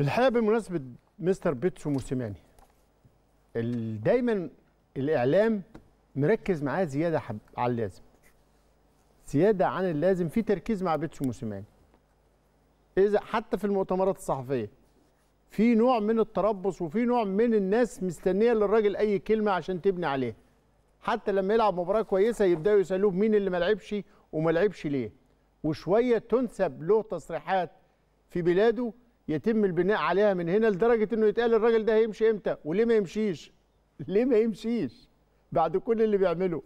الحقيقة بمناسبة مستر بيتسو موسيماني دايما الإعلام مركز معاه زيادة على اللازم. زيادة عن اللازم في تركيز مع بيتسو موسيماني. إذا حتى في المؤتمرات الصحفية في نوع من التربص وفي نوع من الناس مستنية للراجل أي كلمة عشان تبني عليها حتى لما يلعب مباراة كويسة يبدأوا يسألوه مين اللي ما لعبش وما لعبش ليه. وشوية تنسب له تصريحات في بلاده يتم البناء عليها من هنا لدرجة إنه يتقال الراجل ده هيمشي إمتى؟ وليه ما يمشيش؟ ليه ما يمشيش؟ بعد كل اللي بيعمله.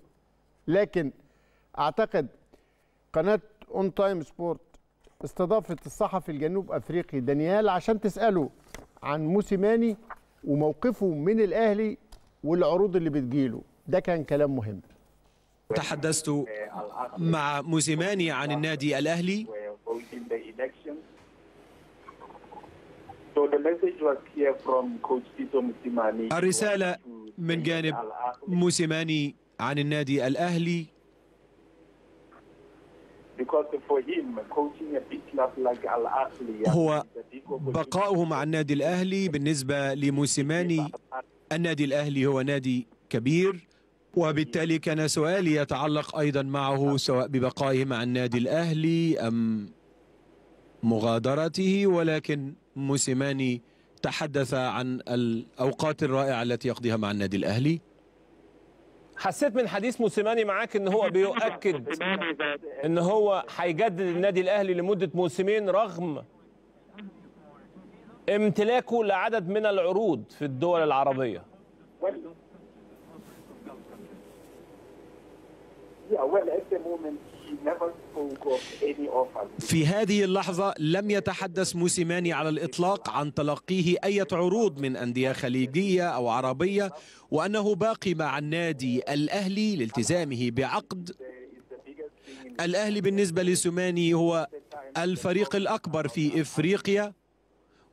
لكن أعتقد قناة On Time Sport استضافت الصحفي الجنوب أفريقي دانيال عشان تسأله عن موسيماني وموقفه من الأهلي والعروض اللي بتجيله. ده كان كلام مهم. تحدثت مع موسيماني عن النادي الأهلي So the message was from Coach Tito Musimani. الرسالة من جانب موسيماني عن النادي الأهلي هو. بقاؤه مع النادي الأهلي بالنسبة لموسيماني النادي الأهلي هو نادي كبير وبالتالي كان سؤالي يتعلق أيضا معه سواء ببقائه مع النادي الأهلي أم مغادرته ولكن موسيماني تحدث عن الأوقات الرائعة التي يقضيها مع النادي الأهلي؟ حسيت من حديث موسيماني معاك إن هو بيؤكد إن هو هيجدد النادي الأهلي لمدة موسمين رغم امتلاكه لعدد من العروض في الدول العربية. في هذه اللحظة لم يتحدث موسيماني على الإطلاق عن تلقيه أي عروض من أندية خليجية أو عربية وأنه باقي مع النادي الأهلي لالتزامه بعقد. الأهلي بالنسبة لسوماني هو الفريق الأكبر في إفريقيا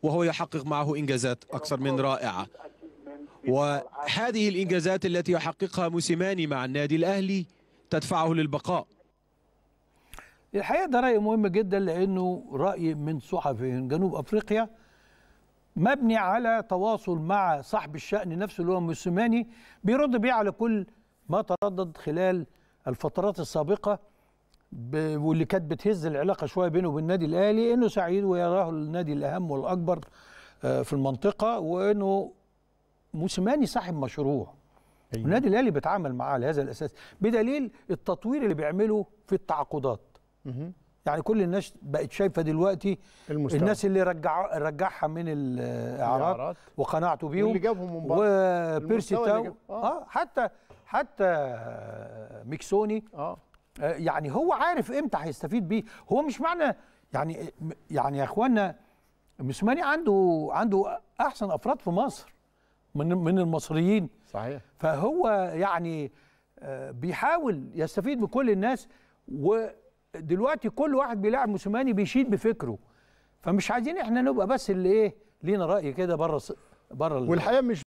وهو يحقق معه إنجازات أكثر من رائعة. وهذه الإنجازات التي يحققها موسيماني مع النادي الأهلي تدفعه للبقاء الحقيقة ده رأي مهم جدا لأنه رأي من صحفي من جنوب أفريقيا مبني على تواصل مع صاحب الشأن نفسه اللي هو موسيماني بيرد بيه على كل ما تردد خلال الفترات السابقة. واللي كانت بتهز العلاقة شوية بينه وبين النادي الأهلي إنه سعيد ويراه النادي الأهم والأكبر آه، في المنطقة وإنه موسيماني صاحب مشروع أيوة. النادي الأهلي بيتعامل معاه على هذا الأساس بدليل التطوير اللي بيعمله في التعاقدات يعني كل الناس بقت شايفة دلوقتي المستوى. الناس اللي رجع رجعها من الإعارات. وقناعته بيهم واللي جابهم من بره. وبيرسي اللي تاو آه. آه حتى حتى ميكسوني آه آه، يعني هو عارف إمتى هيستفيد بيه هو مش معنى يعني يعني يا إخوانا موسيماني عنده عنده أحسن أفراد في مصر من من المصريين. صحيح. فهو يعني آه، بيحاول يستفيد من كل الناس ودلوقتي كل واحد بيلاعب موسيماني بيشيد بفكره. فمش عايزين إحنا نبقى بس اللي إيه لينا رأي كده بره بره والحقيقة مش